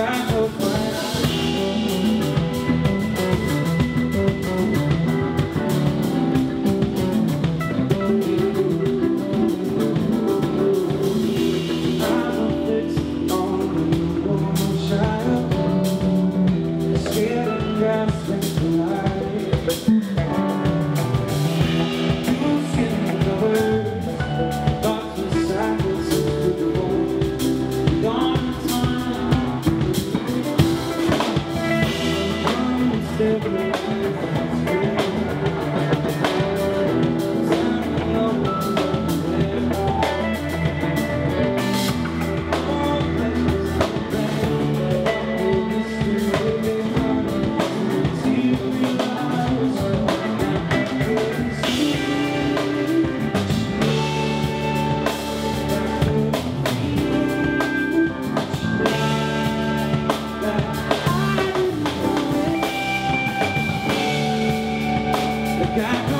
cry. back